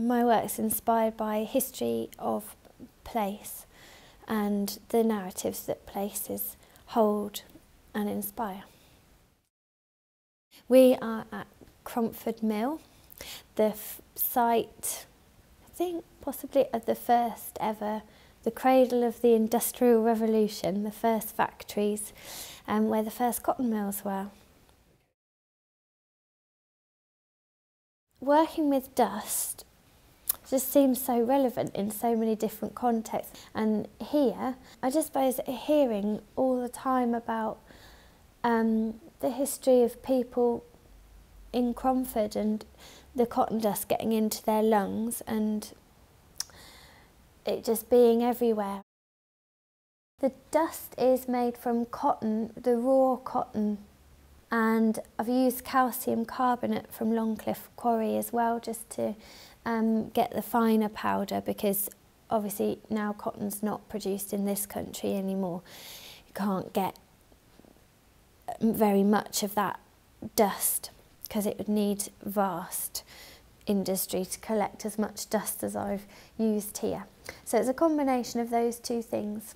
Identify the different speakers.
Speaker 1: My work's inspired by history of place and the narratives that places hold and inspire. We are at Cromford Mill, the site, I think possibly of the first ever, the cradle of the Industrial Revolution, the first factories um, where the first cotton mills were. Working with dust just seems so relevant in so many different contexts. And here, I just suppose hearing all the time about um, the history of people in Cromford and the cotton dust getting into their lungs and it just being everywhere. The dust is made from cotton, the raw cotton, and I've used calcium carbonate from Longcliffe Quarry as well just to um, get the finer powder because obviously now cotton's not produced in this country anymore. You can't get um, very much of that dust because it would need vast industry to collect as much dust as I've used here. So it's a combination of those two things.